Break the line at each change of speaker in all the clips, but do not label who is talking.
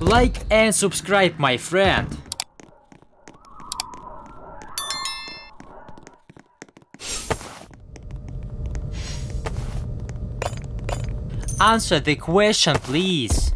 Like and subscribe my friend. Answer the question please.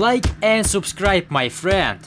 Like and subscribe my friend.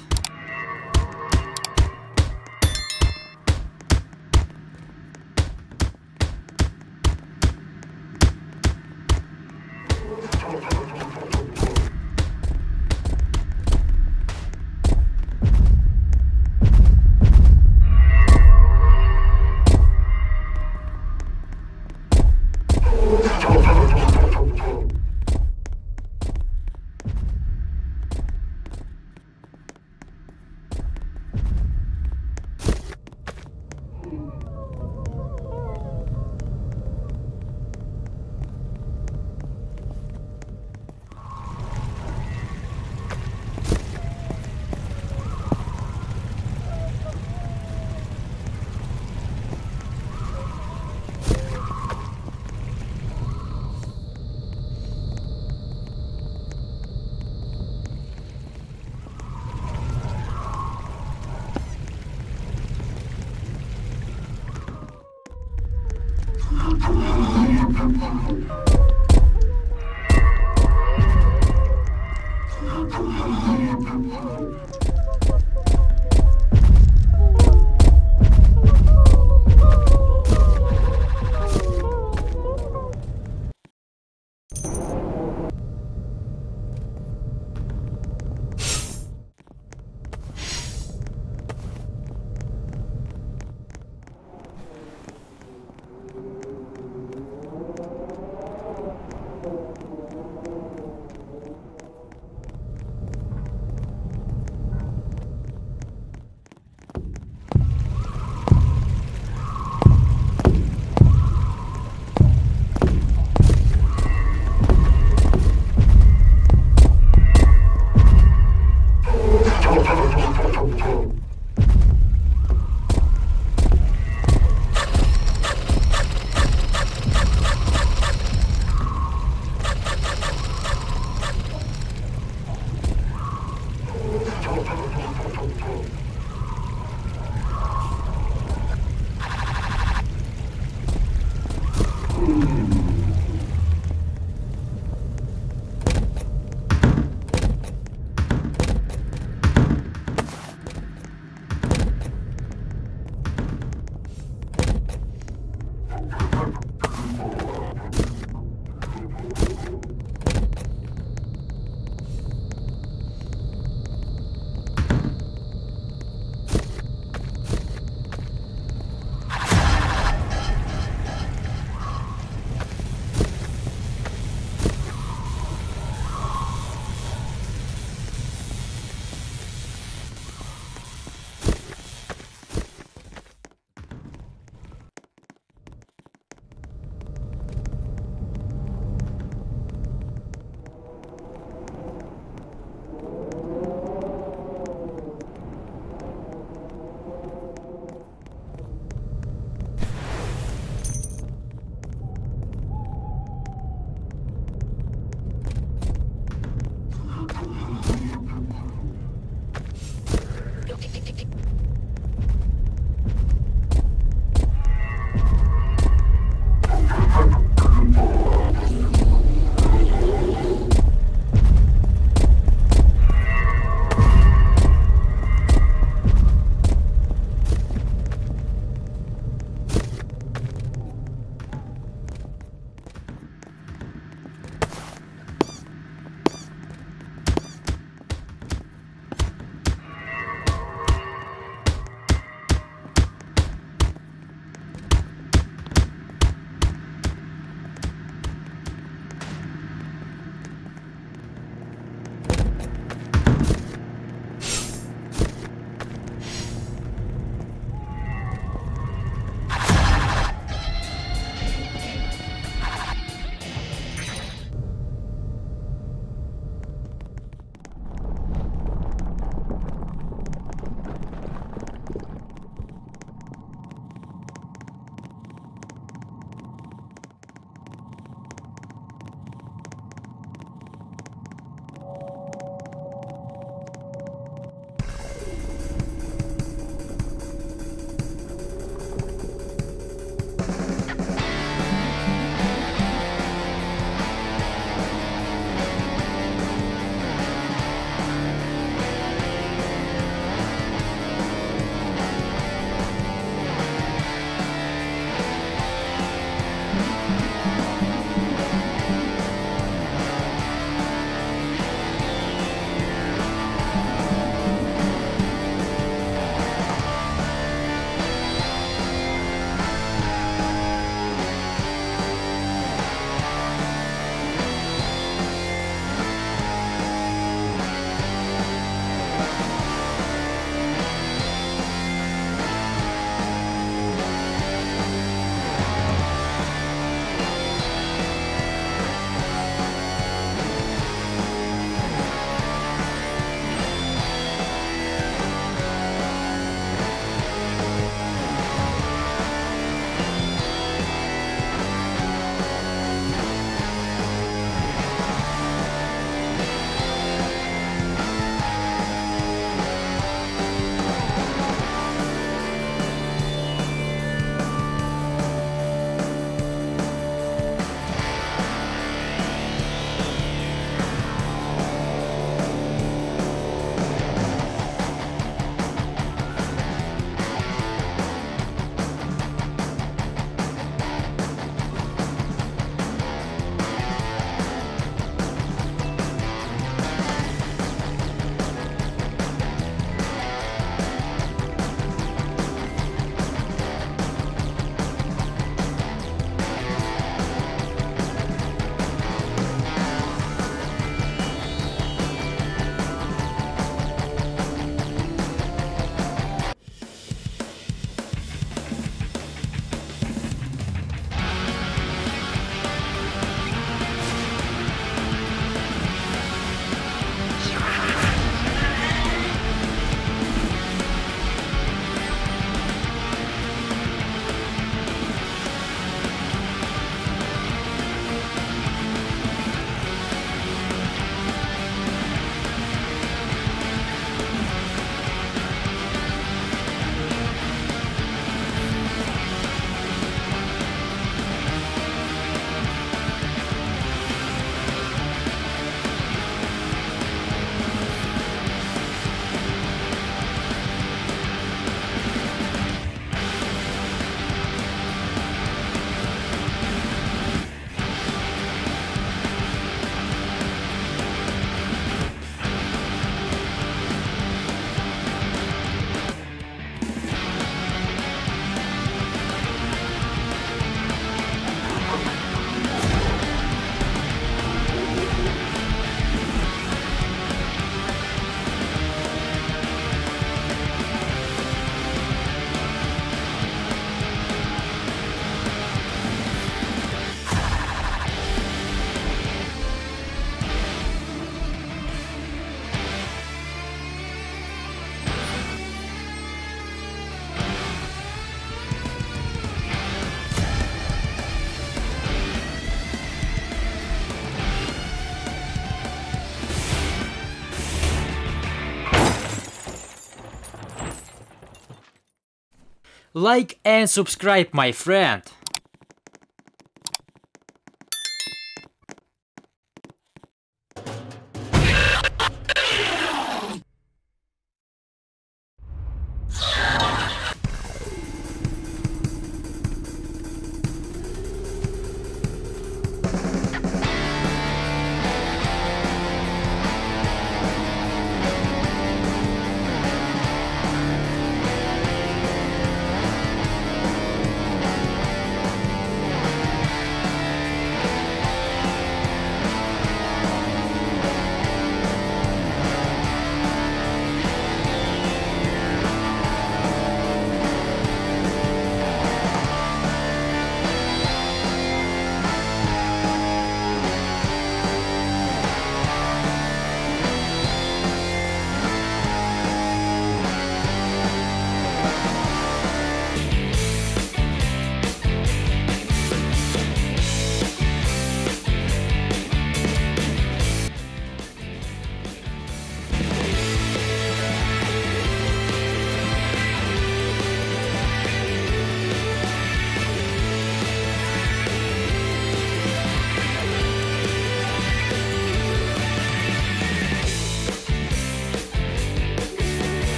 Like and subscribe my friend.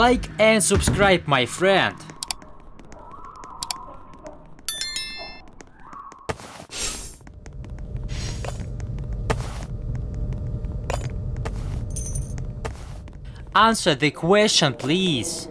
Like and subscribe my friend. Answer the question please.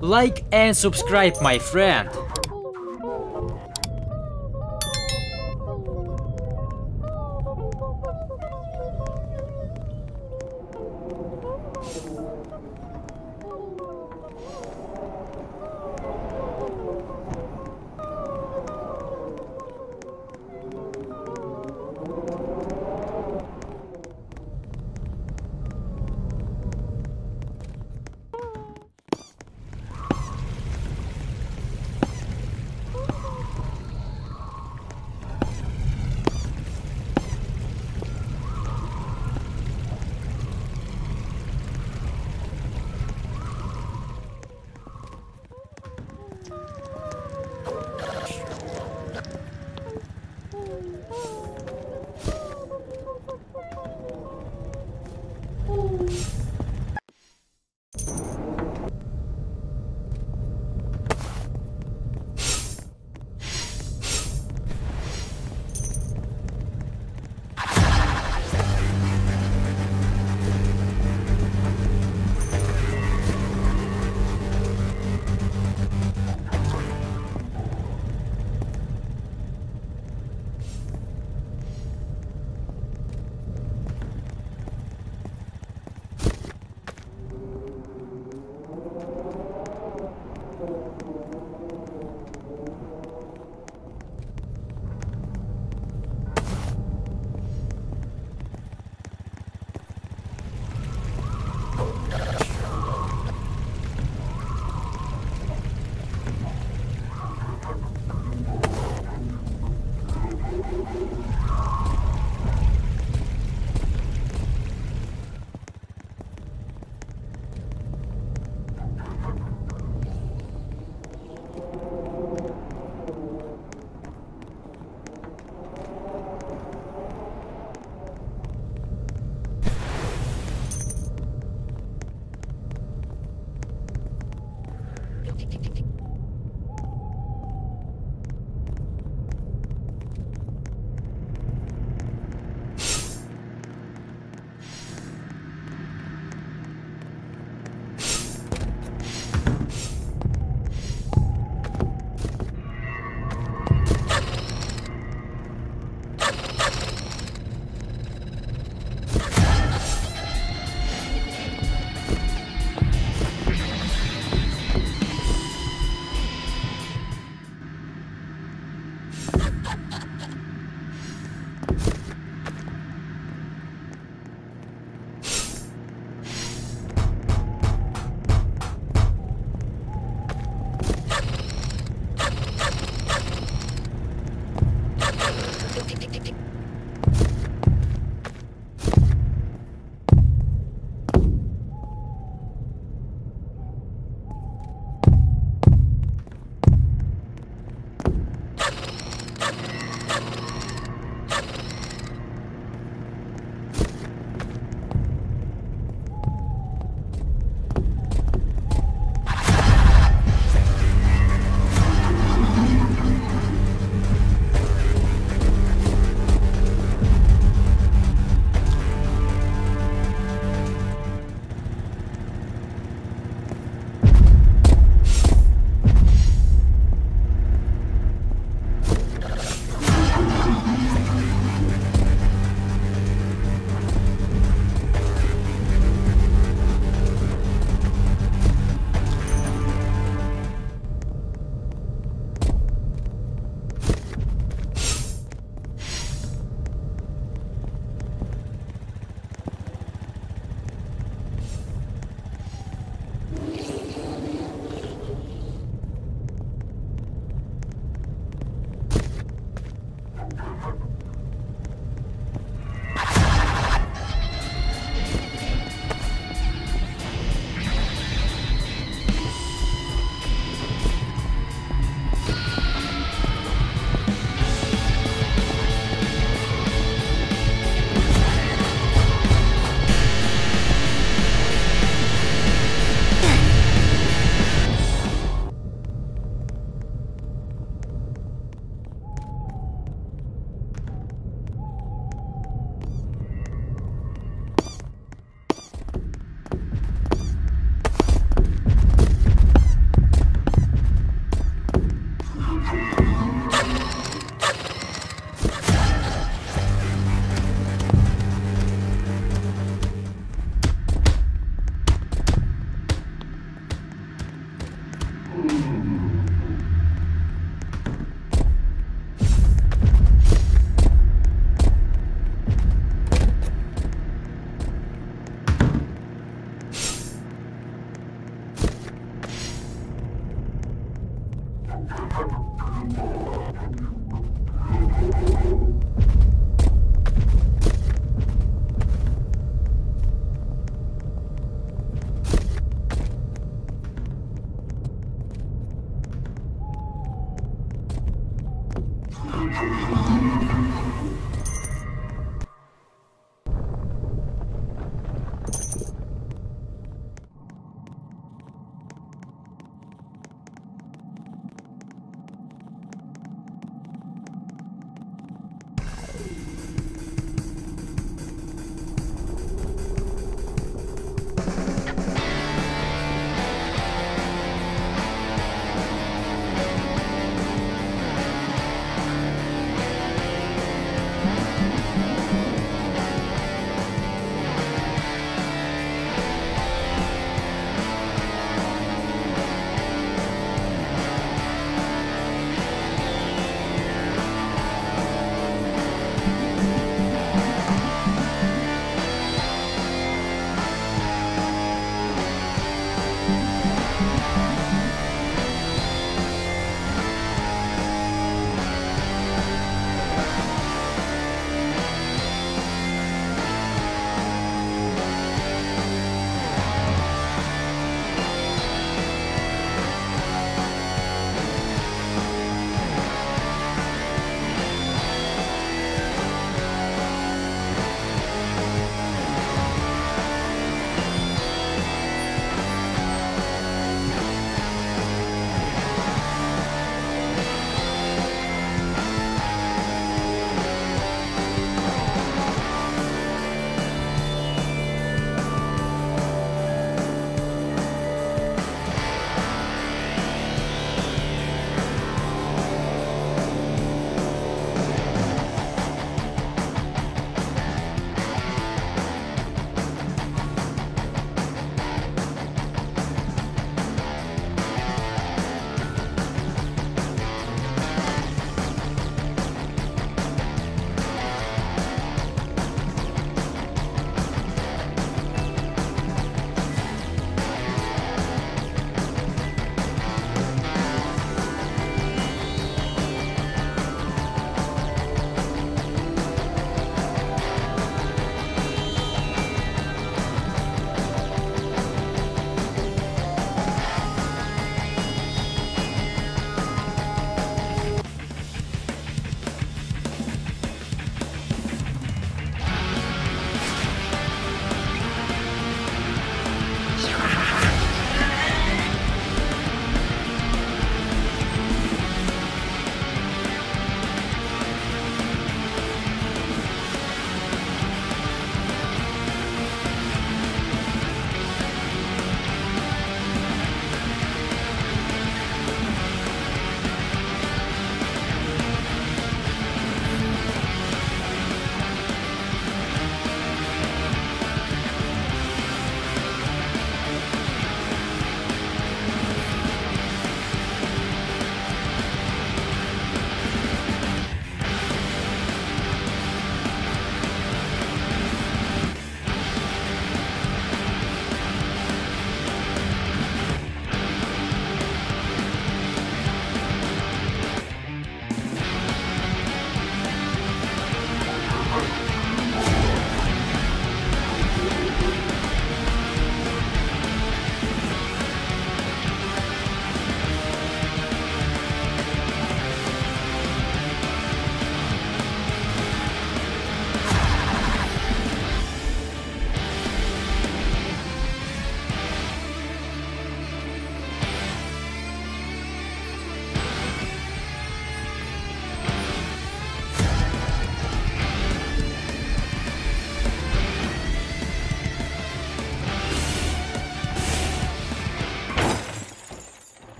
Like and subscribe my friend.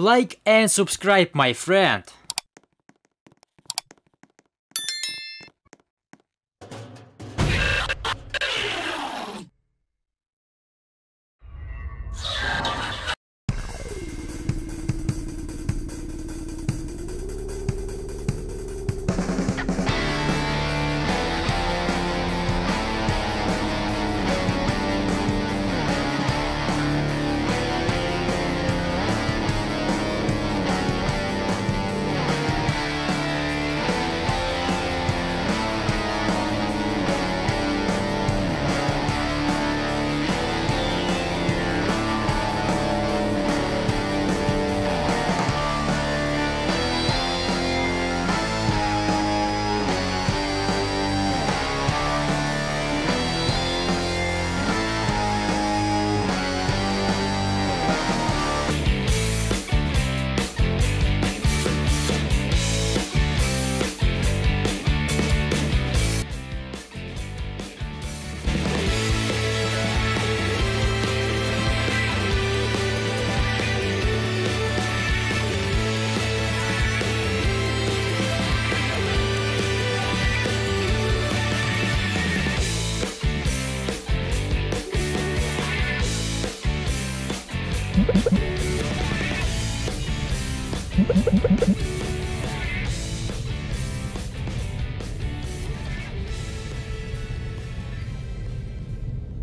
Like and subscribe my friend.